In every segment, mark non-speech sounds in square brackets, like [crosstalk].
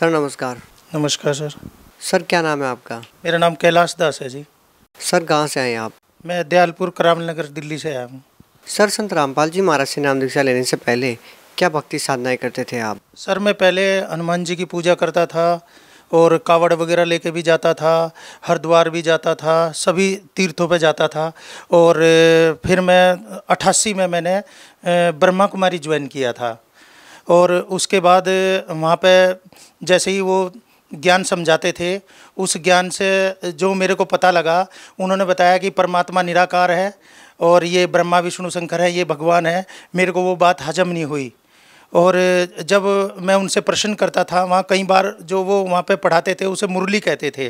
Sir नमस्कार। नमस्कार sir. Sir क्या नाम है आपका? मेरा नाम कैलाश दास है जी। सर कहाँ से आए आप? मैं दयालपुर करामल नगर दिल्ली से आया हूँ। सर संत रामपाल जी महाराज से नाम दीक्षा लेने से पहले क्या भक्ति साधनाएँ करते थे आप? सर मैं पहले हनुमान जी की पूजा करता था और कावड़ वगैरह लेके भी जाता था हरिद्वार भी जाता था सभी तीर्थों पे जाता था और फिर मैं अट्ठासी में मैंने ब्रह्मा कुमारी ज्वाइन किया था। और उसके बाद, वहाँ पे जैसे ही वो ज्ञान समझाते थे, उस ज्ञान से जो मेरे को पता लगा, उन्होंने बताया कि परमात्मा निराकार है और ये ब्रह्मा, विष्णु, शंकर है, ये भगवान है, मेरे को वो बात हजम नहीं हुई। और जब मैं उनसे प्रश्न करता था, वहाँ कई बार जो वो वहाँ पे पढ़ाते थे, उसे मुरली कहते थे।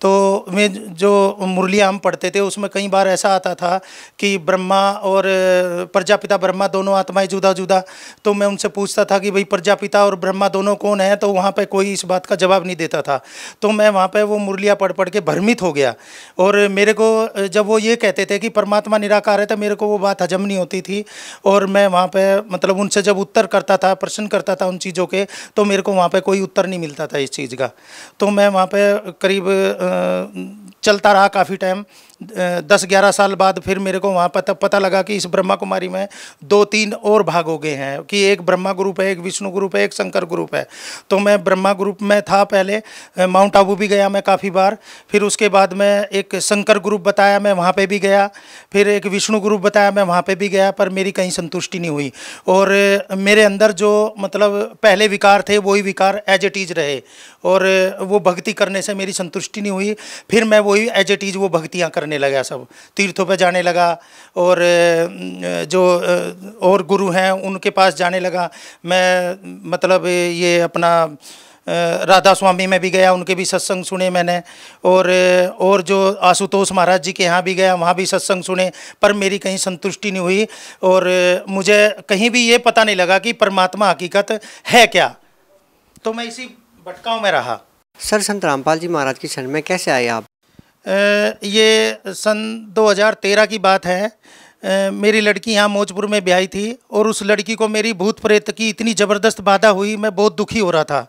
तो मैं जो मुरलियाँ हम पढ़ते थे, उसमें कई बार ऐसा आता था कि ब्रह्मा और प्रजापिता ब्रह्मा दोनों आत्माएँ जुदा जुदा तो मैं उनसे पूछता था कि भाई प्रजापिता और ब्रह्मा दोनों कौन है? तो वहाँ पे कोई इस बात का जवाब नहीं देता था। तो मैं वहाँ पे वो मुरलियाँ पढ़ पढ़ के भ्रमित हो गया। और मेरे को जब वो ये कहते थे कि परमात्मा निराकार है तो मेरे को वो बात हजम नहीं होती थी। और मैं वहाँ पर मतलब उनसे जब उत्तर करता था, प्रश्न करता था उन चीज़ों के तो मेरे को वहाँ पर कोई उत्तर नहीं मिलता था इस चीज़ का। तो मैं वहाँ पर करीब चलता रहा काफ़ी टाइम दस ग्यारह साल बाद फिर मेरे को वहाँ पता पता लगा कि इस ब्रह्मा कुमारी में दो तीन और भाग हो गए हैं, कि एक ब्रह्मा ग्रुप है एक विष्णु ग्रुप है एक शंकर ग्रुप है तो मैं ब्रह्मा ग्रुप में था पहले माउंट आबू भी गया मैं काफ़ी बार। फिर उसके बाद मैं एक शंकर ग्रुप बताया मैं वहाँ पर भी गया। फिर एक विष्णु ग्रुप बताया मैं वहाँ पर भी गया, पर मेरी कहीं संतुष्टि नहीं हुई। और मेरे अंदर जो मतलब पहले विकार थे, वही विकार एज इट इज़ रहे। और वो भक्ति करने से मेरी संतुष्टि नहीं हुई। फिर मैं वही एज इट इज़ वो भक्तियाँ करने लगा सब, तीर्थों पे जाने लगा और जो और गुरु हैं उनके पास जाने लगा। मैं मतलब ये अपना राधा स्वामी में भी गया, उनके भी सत्संग सुने मैंने और और जो आशुतोष महाराज जी के यहाँ भी गया, वहाँ भी सत्संग सुने, पर मेरी कहीं संतुष्टि नहीं हुई और मुझे कहीं भी ये पता नहीं लगा कि परमात्मा हकीकत है क्या। तो मैं इसी भटकाव में रहा। सर, संत रामपाल जी महाराज की शरण में कैसे आए आप? ये सन 2013 की बात है। मेरी लड़की यहाँ मोजपुर में ब्याई थी और उस लड़की को मेरी भूत प्रेत की इतनी ज़बरदस्त बाधा हुई, मैं बहुत दुखी हो रहा था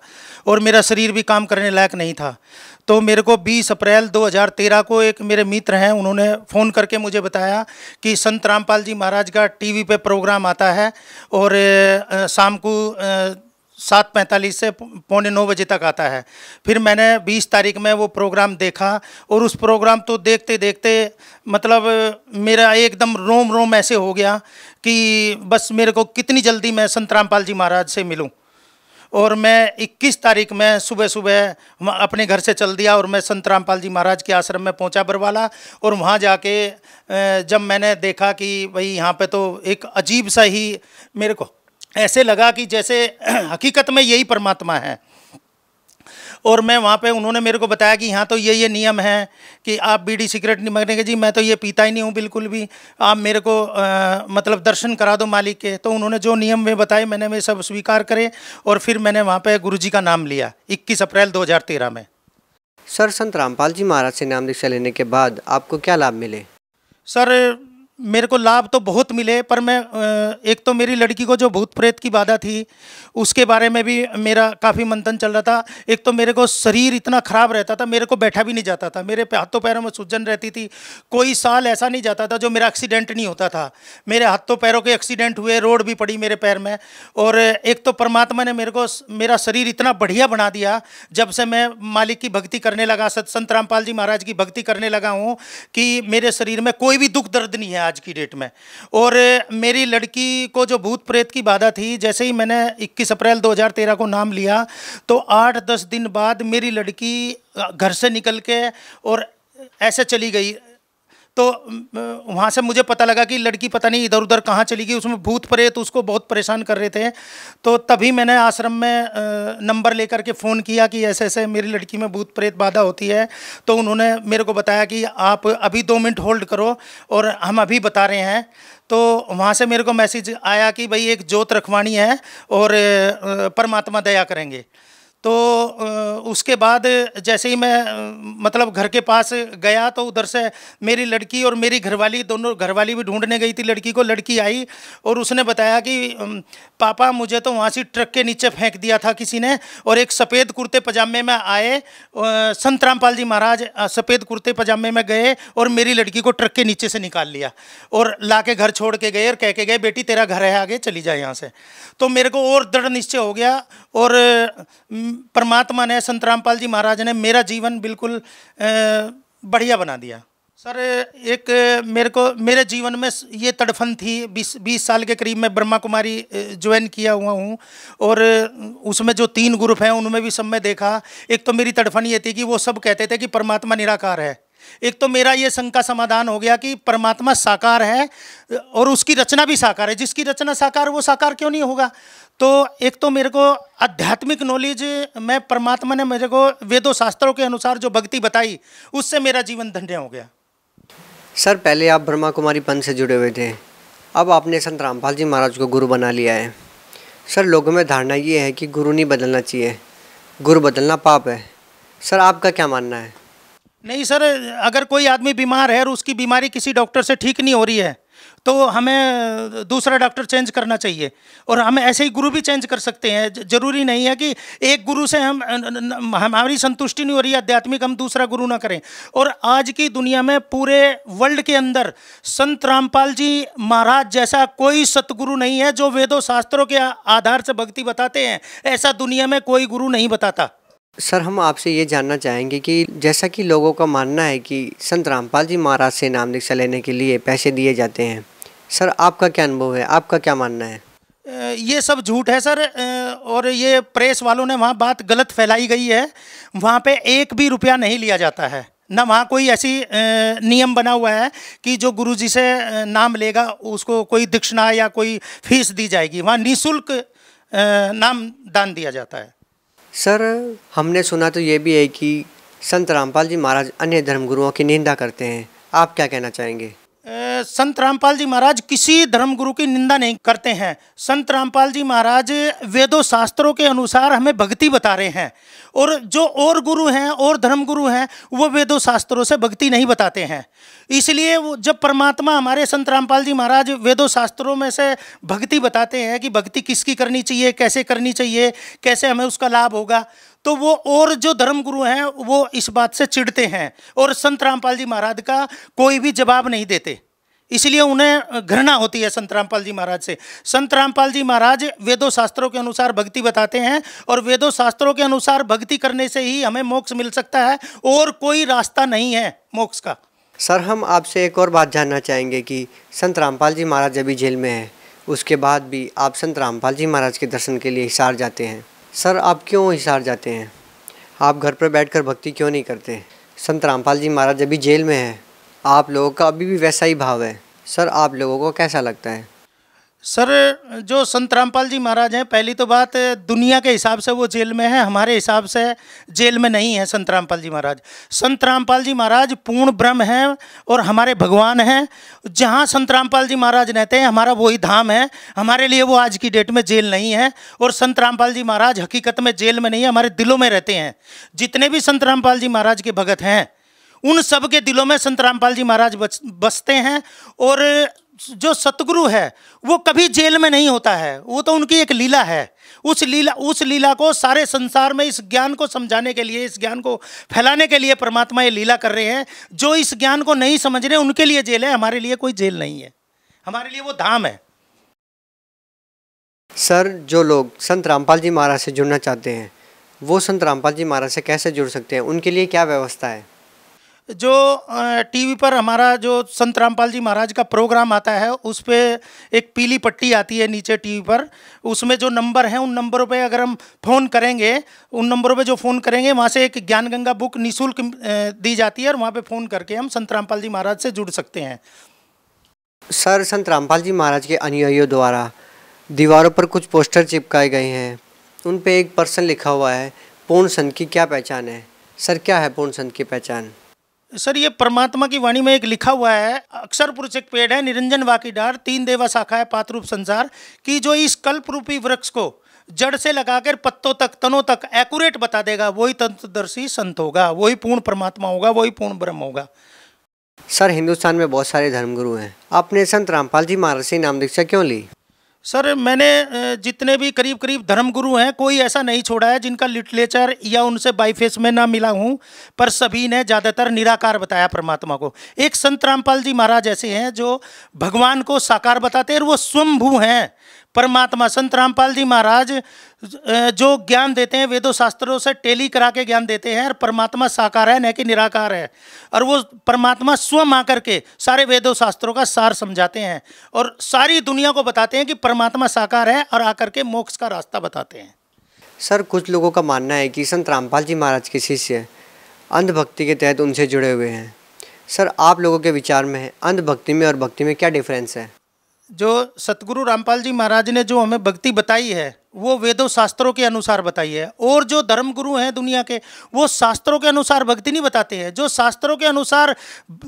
और मेरा शरीर भी काम करने लायक नहीं था। तो मेरे को 20 अप्रैल 2013 को एक मेरे मित्र हैं, उन्होंने फ़ोन करके मुझे बताया कि संत रामपाल जी महाराज का टीवी पे प्रोग्राम आता है और शाम को सात पैंतालीस से पौने नौ बजे तक आता है। फिर मैंने बीस तारीख में वो प्रोग्राम देखा और उस प्रोग्राम तो देखते देखते मतलब मेरा एकदम रोम रोम ऐसे हो गया कि बस मेरे को कितनी जल्दी मैं संत रामपाल जी महाराज से मिलूं। और मैं 21 तारीख में सुबह सुबह अपने घर से चल दिया और मैं संत रामपाल जी महाराज के आश्रम में पहुँचा बरवाला और वहाँ जाके जब मैंने देखा कि भाई यहाँ पे तो एक अजीब सा ही मेरे को ऐसे लगा कि जैसे [clears throat] हकीकत में यही परमात्मा है। और मैं वहाँ पे उन्होंने मेरे को बताया कि यहाँ तो ये ये नियम है कि आप बीड़ी सिगरेट नहीं मगने के जी मैं तो ये पीता ही नहीं हूँ बिल्कुल भी। आप मेरे को अ, मतलब दर्शन करा दो मालिक के। तो उन्होंने जो नियम में बताए मैंने वे सब स्वीकार करे और फिर मैंने वहाँ पे गुरु जी का नाम लिया 21 अप्रैल 2013 में। सर संत रामपाल जी महाराज से नाम दीक्षा लेने के बाद आपको क्या लाभ मिले? सर मेरे को लाभ तो बहुत मिले, पर मैं एक तो मेरी लड़की को जो भूत प्रेत की बाधा थी, उसके बारे में भी मेरा काफ़ी मंथन चल रहा था। एक तो मेरे को शरीर इतना ख़राब रहता था, मेरे को बैठा भी नहीं जाता था। मेरे हाथों पैरों में सूजन रहती थी। कोई साल ऐसा नहीं जाता था जो मेरा एक्सीडेंट नहीं होता था। मेरे हाथों पैरों के एक्सीडेंट हुए, रोड भी पड़ी मेरे पैर में। और एक तो परमात्मा ने मेरे को मेरा शरीर इतना बढ़िया बना दिया, जब से मैं मालिक की भक्ति करने लगा, सत रामपाल जी महाराज की भक्ति करने लगा हूँ, कि मेरे शरीर में कोई भी दुख दर्द नहीं है आज की डेट में। और मेरी लड़की को जो भूत प्रेत की बाधा थी, जैसे ही मैंने 21 अप्रैल 2013 को नाम लिया तो आठ दस दिन बाद मेरी लड़की घर से निकल के और ऐसे चली गई। तो वहाँ से मुझे पता लगा कि लड़की पता नहीं इधर उधर कहाँ चली गई, उसमें भूत प्रेत उसको बहुत परेशान कर रहे थे। तो तभी मैंने आश्रम में नंबर लेकर के फ़ोन किया कि ऐसे ऐसे मेरी लड़की में भूत प्रेत बाधा होती है। तो उन्होंने मेरे को बताया कि आप अभी दो मिनट होल्ड करो और हम अभी बता रहे हैं। तो वहाँ से मेरे को मैसेज आया कि भाई एक जोत रखवाणी है और परमात्मा दया करेंगे। तो उसके बाद जैसे ही मैं मतलब घर के पास गया तो उधर से मेरी लड़की और मेरी घरवाली, दोनों घरवाली भी ढूँढने गई थी। लड़की को लड़की आई और उसने बताया कि पापा मुझे तो वहाँ से ट्रक के नीचे फेंक दिया था किसी ने और एक सफ़ेद कुर्ते पजामे में आए। संत रामपाल जी महाराज सफ़ेद कुर्ते पजामे में गए और मेरी लड़की को ट्रक के नीचे से निकाल लिया और ला के घर छोड़ के गए और कह के गए, बेटी, तेरा घर है आगे, चली जाए यहाँ से। तो मेरे को और दृढ़ निश्चय हो गया और परमात्मा ने, संत रामपाल जी महाराज ने मेरा जीवन बिल्कुल बढ़िया बना दिया। सर, एक मेरे को, मेरे जीवन में ये तड़फन थी, बीस बीस साल के करीब मैं ब्रह्मा कुमारी ज्वाइन किया हुआ हूँ और उसमें जो तीन ग्रुप हैं, उनमें भी सब में देखा। एक तो मेरी तड़फन ये थी कि वो सब कहते थे कि परमात्मा निराकार है। एक तो मेरा ये शंका समाधान हो गया कि परमात्मा साकार है और उसकी रचना भी साकार है। जिसकी रचना साकार, वो साकार क्यों नहीं होगा? तो एक तो मेरे को आध्यात्मिक नॉलेज मैं परमात्मा ने मेरे को वेदों शास्त्रों के अनुसार जो भक्ति बताई उससे मेरा जीवन धन्य हो गया। सर पहले आप ब्रह्मा कुमारी पंथ से जुड़े हुए थे। अब आपने संत रामपाल जी महाराज को गुरु बना लिया है। सर लोगों में धारणा ये है कि गुरु नहीं बदलना चाहिए। गुरु बदलना पाप है। सर आपका क्या मानना है? नहीं सर अगर कोई आदमी बीमार है और उसकी बीमारी किसी डॉक्टर से ठीक नहीं हो रही है तो हमें दूसरा डॉक्टर चेंज करना चाहिए। और हम ऐसे ही गुरु भी चेंज कर सकते हैं। ज़रूरी नहीं है कि एक गुरु से हम हमारी संतुष्टि नहीं हो रही, आध्यात्मिक हम दूसरा गुरु ना करें। और आज की दुनिया में पूरे वर्ल्ड के अंदर संत रामपाल जी महाराज जैसा कोई सतगुरु नहीं है, जो वेदों, शास्त्रों के आधार से भक्ति बताते हैं, ऐसा दुनिया में कोई गुरु नहीं बताता। सर, हम आपसे ये जानना चाहेंगे कि जैसा कि लोगों का मानना है कि संत रामपाल जी महाराज से नाम दीक्षा लेने के लिए पैसे दिए जाते हैं सर आपका क्या अनुभव है? आपका क्या मानना है? ये सब झूठ है सर और ये प्रेस वालों ने वहाँ बात गलत फैलाई गई है। वहाँ पे एक भी रुपया नहीं लिया जाता है। न वहाँ कोई ऐसी नियम बना हुआ है कि जो गुरु जी से नाम लेगा उसको कोई दीक्षिणा या कोई फ़ीस दी जाएगी। वहाँ निःशुल्क नाम दान दिया जाता है। सर हमने सुना तो ये भी है कि संत रामपाल जी महाराज अन्य धर्मगुरुओं की निंदा करते हैं। आप क्या कहना चाहेंगे? संत रामपाल जी महाराज किसी धर्मगुरु की निंदा नहीं करते हैं। संत रामपाल जी महाराज वेदों शास्त्रों के अनुसार हमें भक्ति बता रहे हैं और जो और गुरु हैं, और धर्मगुरु हैं, वो वेदों शास्त्रों से भक्ति नहीं बताते हैं। इसलिए वो जब परमात्मा हमारे संत रामपाल जी महाराज वेदों शास्त्रों में से भक्ति बताते हैं कि भक्ति किसकी करनी चाहिए, कैसे करनी चाहिए, कैसे हमें उसका लाभ होगा तो वो और जो धर्मगुरु हैं, वो इस बात से चिढ़ते हैं और संत रामपाल जी महाराज का कोई भी जवाब नहीं देते। इसलिए उन्हें घृणा होती है संत रामपाल जी महाराज से। संत रामपाल जी महाराज वेदों शास्त्रों के अनुसार भक्ति बताते हैं और वेदों शास्त्रों के अनुसार भक्ति करने से ही हमें मोक्ष मिल सकता है और कोई रास्ता नहीं है मोक्ष का। सर, हम आपसे एक और बात जानना चाहेंगे कि संत रामपाल जी महाराज अभी जेल में हैं, उसके बाद भी आप संत रामपाल जी महाराज के दर्शन के लिए हिसार जाते हैं। सर, आप क्यों हिसार जाते हैं? आप घर पर बैठकर भक्ति क्यों नहीं करते? संत रामपाल जी महाराज अभी जेल में हैं आप लोगों का अभी भी वैसा ही भाव है। सर, आप लोगों को कैसा लगता है? सर, जो संत रामपाल जी महाराज हैं, पहली तो बात, दुनिया के हिसाब से वो जेल में है, हमारे हिसाब से जेल में नहीं है संत रामपाल जी महाराज। संत रामपाल जी महाराज पूर्ण ब्रह्म हैं और हमारे भगवान हैं। जहाँ संत रामपाल जी महाराज रहते हैं, हमारा वही धाम है। हमारे लिए वो आज की डेट में जेल नहीं है और संत रामपाल जी महाराज हकीकत में जेल में नहीं है, हमारे दिलों में रहते हैं। जितने भी संत रामपाल जी महाराज के भगत हैं उन सब के दिलों में संत रामपाल जी महाराज बसते हैं और जो सतगुरु है, वो कभी जेल में नहीं होता है। वो तो उनकी एक लीला है। उस लीला उस लीला को सारे संसार में इस ज्ञान को समझाने के लिए, इस ज्ञान को फैलाने के लिए परमात्मा ये लीला कर रहे हैं। जो इस ज्ञान को नहीं समझ रहे, उनके लिए जेल है, हमारे लिए कोई जेल नहीं है। हमारे लिए वो धाम है। सर, जो लोग संत रामपाल जी महाराज से जुड़ना चाहते हैं, वो संत रामपाल जी महाराज से कैसे जुड़ सकते हैं? उनके लिए क्या व्यवस्था है? जो टीवी पर हमारा जो संत रामपाल जी महाराज का प्रोग्राम आता है, उस पर एक पीली पट्टी आती है नीचे टीवी पर। उसमें जो नंबर हैं, उन नंबरों पे अगर हम फ़ोन करेंगे, उन नंबरों पे जो फ़ोन करेंगे, वहाँ से एक ज्ञान गंगा बुक निःशुल्क दी जाती है और वहाँ पे फ़ोन करके हम संत रामपाल जी महाराज से जुड़ सकते हैं। सर, संत रामपाल जी महाराज के अनुयायियों द्वारा दीवारों पर कुछ पोस्टर चिपकाए गए हैं। उन पर एक पर्सन लिखा हुआ है, पूर्ण संत की क्या पहचान है? सर, क्या है पूर्ण संत की पहचान? सर, ये परमात्मा की वाणी में एक लिखा हुआ है अक्षर पुरुष एक पेड़ है, निरंजन वाकी डार तीन देवा शाखा है, पातरूप संसार, कि जो इस कल्प रूपी वृक्ष को जड़ से लगाकर पत्तों तक, तनों तक एक्यूरेट बता देगा, वही तंत्रदर्शी संत होगा, वही पूर्ण परमात्मा होगा, वही पूर्ण ब्रह्म होगा। सर, हिंदुस्तान में बहुत सारे धर्मगुरु हैं। आपने संत रामपाल जी महाराज से नाम दीक्षा क्यों ली? सर, मैंने जितने भी करीब करीब धर्मगुरु हैं, कोई ऐसा नहीं छोड़ा है जिनका लिटरेचर या उनसे बाईफेस में ना मिला हूँ, पर सभी ने ज़्यादातर निराकार बताया परमात्मा को। एक संत रामपाल जी महाराज ऐसे हैं जो भगवान को साकार बताते हैं और वो स्वयंभू हैं। परमात्मा, संत रामपाल जी महाराज जो ज्ञान देते हैं, वेदों शास्त्रों से टेली करा के ज्ञान देते हैं और परमात्मा साकार है, न कि निराकार है। और वो परमात्मा स्वयं आकर के सारे वेदों शास्त्रों का सार समझाते हैं और सारी दुनिया को बताते हैं कि परमात्मा साकार है और आकर के मोक्ष का रास्ता बताते हैं। सर, कुछ लोगों का मानना है कि संत रामपाल जी महाराज के शिष्य अंधभक्ति के तहत उनसे जुड़े हुए हैं। सर, आप लोगों के विचार में, अंधभक्ति में और भक्ति में क्या डिफरेंस है? जो सतगुरु रामपाल जी महाराज ने जो हमें भक्ति बताई है, वो वेदों शास्त्रों के अनुसार बताई है। और जो धर्मगुरु हैं दुनिया के, वो शास्त्रों के अनुसार भक्ति नहीं बताते हैं। जो शास्त्रों के अनुसार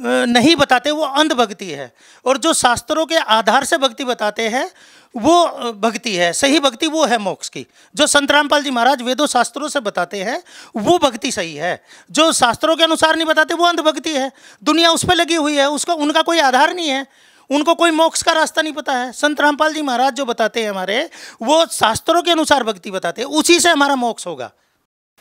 नहीं बताते, वो अंधभक्ति है। और जो शास्त्रों के आधार से भक्ति बताते हैं, वो भक्ति है। सही भक्ति वो है मोक्ष की। जो संत रामपाल जी महाराज वेदों शास्त्रों से बताते हैं, वो भक्ति सही है। जो शास्त्रों के अनुसार नहीं बताते, वो अंधभक्ति है। दुनिया उस पर लगी हुई है, उसका, उनका कोई आधार नहीं है। उनको कोई मोक्ष का रास्ता नहीं पता है। संत रामपाल जी महाराज जो बताते हैं हमारे वो शास्त्रों के अनुसार भक्ति बताते हैं। उसी से हमारा मोक्ष होगा।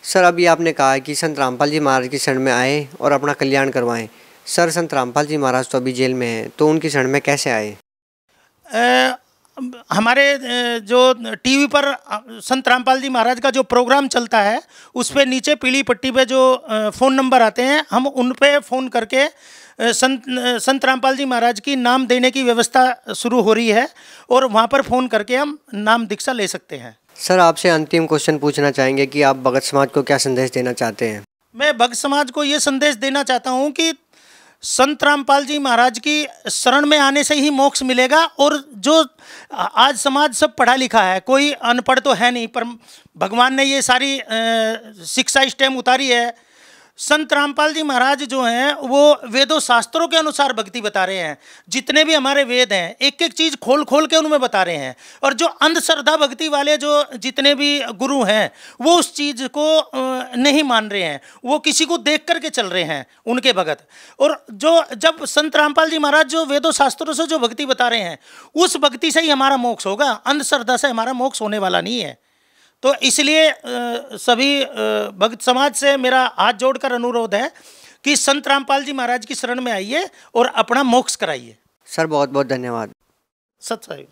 सर अभी आपने कहा है कि संत रामपाल जी महाराज की शरण में आए और अपना कल्याण करवाएँ। सर संत रामपाल जी महाराज तो अभी जेल में हैं तो उनकी शरण में कैसे आए? हमारे जो टीवी पर संत रामपाल जी महाराज का जो प्रोग्राम चलता है उस पर नीचे पीली पट्टी पे जो फ़ोन नंबर आते हैं हम उन पे फ़ोन करके संत संत रामपाल जी महाराज की नाम देने की व्यवस्था शुरू हो रही है और वहाँ पर फ़ोन करके हम नाम दीक्षा ले सकते हैं। सर आपसे अंतिम क्वेश्चन पूछना चाहेंगे कि आप भगत समाज को क्या संदेश देना चाहते हैं? मैं भगत समाज को ये संदेश देना चाहता हूँ कि संत रामपाल जी महाराज की शरण में आने से ही मोक्ष मिलेगा और जो आज समाज सब पढ़ा लिखा है कोई अनपढ़ तो है नहीं पर भगवान ने ये सारी शिक्षा स्टेम उतारी है संत रामपाल जी महाराज जो हैं, वो वेदों शास्त्रों के अनुसार भक्ति बता रहे हैं। जितने भी हमारे वेद हैं एक एक चीज़ खोल खोल के उनमें बता रहे हैं। और जो अंधश्रद्धा भक्ति वाले जो जितने भी गुरु हैं, वो उस चीज़ को नहीं मान रहे हैं। वो किसी को देख करके चल रहे हैं, उनके भगत। और जो, जब संत रामपाल जी महाराज जो वेदों शास्त्रों से जो भक्ति बता रहे हैं, उस भक्ति से ही हमारा मोक्ष होगा। अंधश्रद्धा से हमारा मोक्ष होने वाला नहीं है। तो इसलिए सभी भक्त समाज से मेरा हाथ जोड़कर अनुरोध है कि संत रामपाल जी महाराज की शरण में आइए और अपना मोक्ष कराइए। सर बहुत बहुत धन्यवाद। सत साई